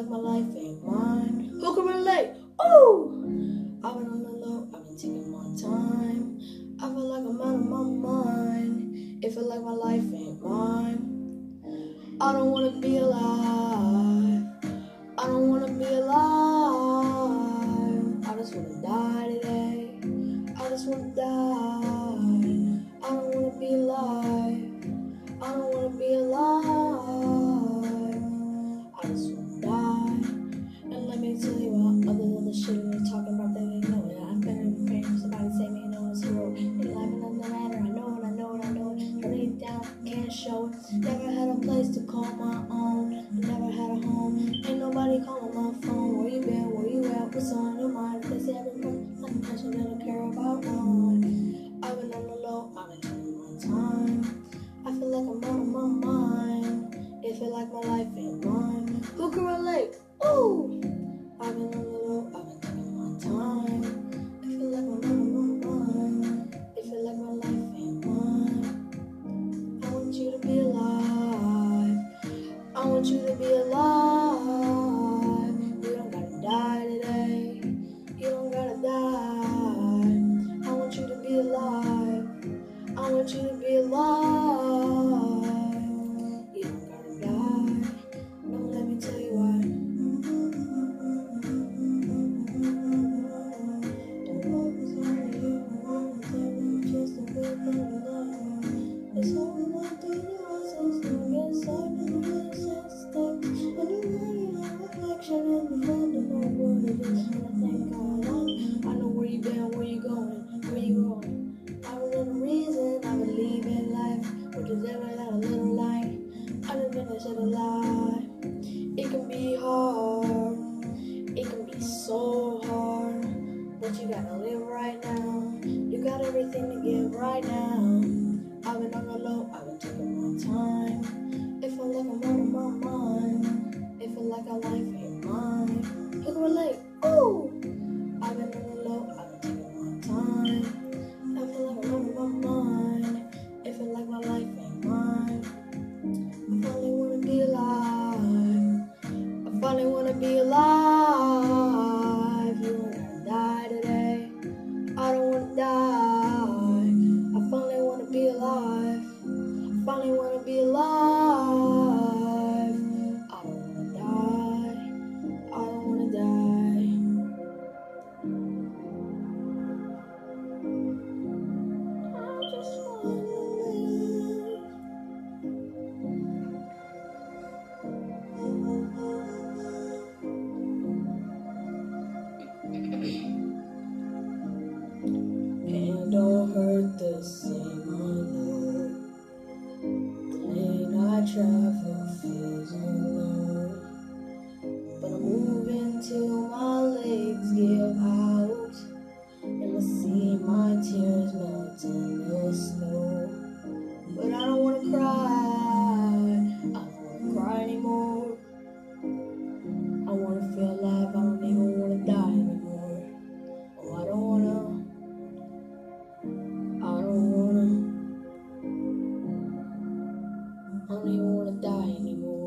Like my life ain't mine. Who can relate? Ooh! I've been on the low, I've been taking my time. I feel like I'm out of my mind. It like my life ain't mine. I don't wanna be alive. I don't wanna be alive. I just wanna die today. I just wanna die. I don't wanna be alive. I don't wanna be alive. I just nobody calling my phone. Where you been? Where you at? What's on your mind? They say I've been nothing that you don't care about one. I've been on the low, I've been taking my time. I feel like I'm out of my mind. It feel like my life ain't mine. Who can relate? Ooh! I've been on the want you to be alive. You don't gotta die. No, let me tell you why. It's all is a little light. I done been a alive. It can be hard, it can be so hard, but you gotta live right now. You got everything to give right now. Finally wanna be alive. I don't wanna die. I don't wanna die. I just wanna live. Travel feels alone. But I'm moving till my legs give I don't even wanna die anymore.